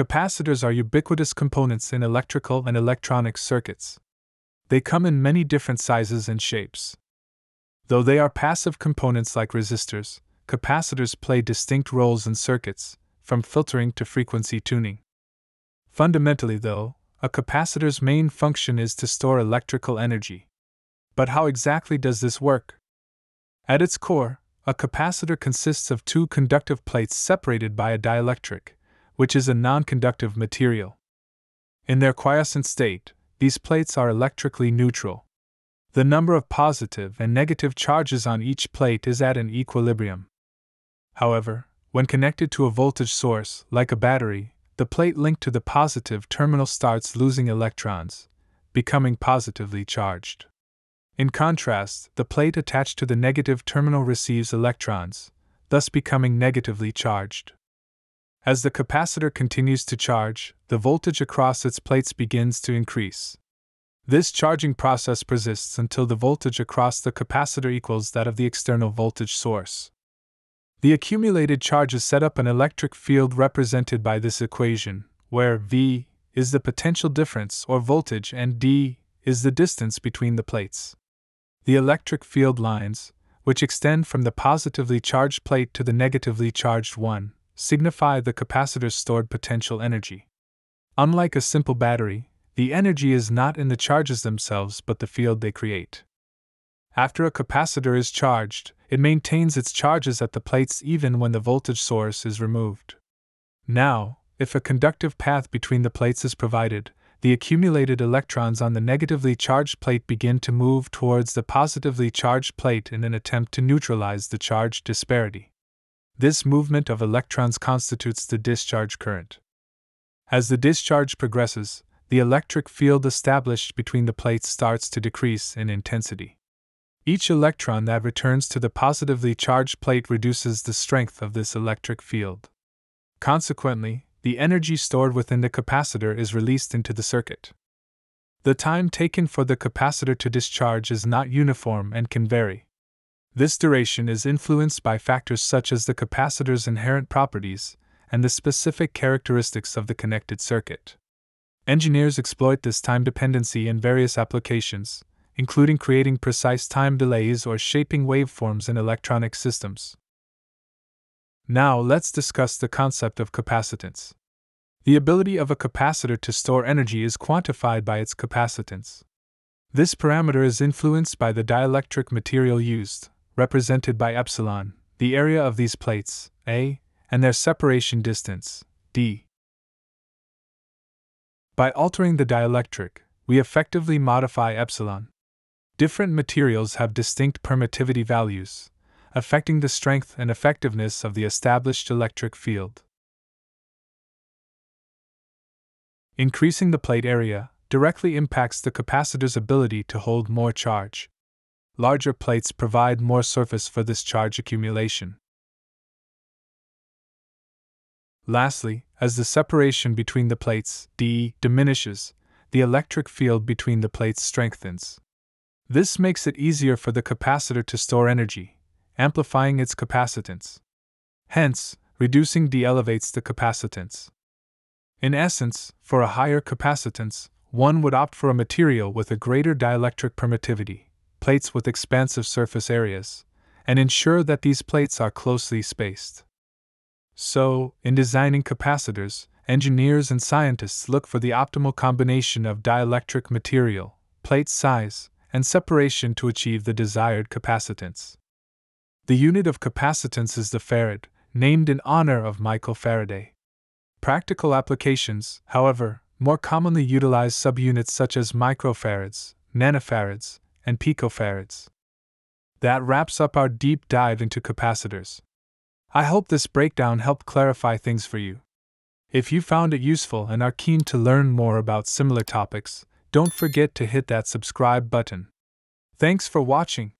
Capacitors are ubiquitous components in electrical and electronic circuits. They come in many different sizes and shapes. Though they are passive components like resistors, capacitors play distinct roles in circuits, from filtering to frequency tuning. Fundamentally, though, a capacitor's main function is to store electrical energy. But how exactly does this work? At its core, a capacitor consists of two conductive plates separated by a dielectric, which is a non conductive material. In their quiescent state, these plates are electrically neutral. The number of positive and negative charges on each plate is at an equilibrium. However, when connected to a voltage source, like a battery, the plate linked to the positive terminal starts losing electrons, becoming positively charged. In contrast, the plate attached to the negative terminal receives electrons, thus becoming negatively charged. As the capacitor continues to charge, the voltage across its plates begins to increase. This charging process persists until the voltage across the capacitor equals that of the external voltage source. The accumulated charges set up an electric field represented by this equation, where V is the potential difference or voltage and D is the distance between the plates. The electric field lines, which extend from the positively charged plate to the negatively charged one, signify the capacitor's stored potential energy. Unlike a simple battery, the energy is not in the charges themselves but the field they create. After a capacitor is charged, it maintains its charges at the plates even when the voltage source is removed. Now, if a conductive path between the plates is provided, the accumulated electrons on the negatively charged plate begin to move towards the positively charged plate in an attempt to neutralize the charge disparity. This movement of electrons constitutes the discharge current. As the discharge progresses, the electric field established between the plates starts to decrease in intensity. Each electron that returns to the positively charged plate reduces the strength of this electric field. Consequently, the energy stored within the capacitor is released into the circuit. The time taken for the capacitor to discharge is not uniform and can vary. This duration is influenced by factors such as the capacitor's inherent properties and the specific characteristics of the connected circuit. Engineers exploit this time dependency in various applications, including creating precise time delays or shaping waveforms in electronic systems. Now let's discuss the concept of capacitance. The ability of a capacitor to store energy is quantified by its capacitance. This parameter is influenced by the dielectric material used, represented by epsilon, the area of these plates, A, and their separation distance, d. By altering the dielectric, we effectively modify epsilon. Different materials have distinct permittivity values, affecting the strength and effectiveness of the established electric field. Increasing the plate area directly impacts the capacitor's ability to hold more charge. Larger plates provide more surface for this charge accumulation. Lastly, as the separation between the plates, d, diminishes, the electric field between the plates strengthens. This makes it easier for the capacitor to store energy, amplifying its capacitance. Hence, reducing d elevates the capacitance. In essence, for a higher capacitance, one would opt for a material with a greater dielectric permittivity, plates with expansive surface areas, and ensure that these plates are closely spaced. So, in designing capacitors, engineers and scientists look for the optimal combination of dielectric material, plate size, and separation to achieve the desired capacitance. The unit of capacitance is the farad, named in honor of Michael Faraday. Practical applications, however, more commonly utilize subunits such as microfarads, nanofarads, and picofarads. That wraps up our deep dive into capacitors. I hope this breakdown helped clarify things for you. If you found it useful and are keen to learn more about similar topics, don't forget to hit that subscribe button. Thanks for watching.